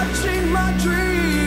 Watching my dreams.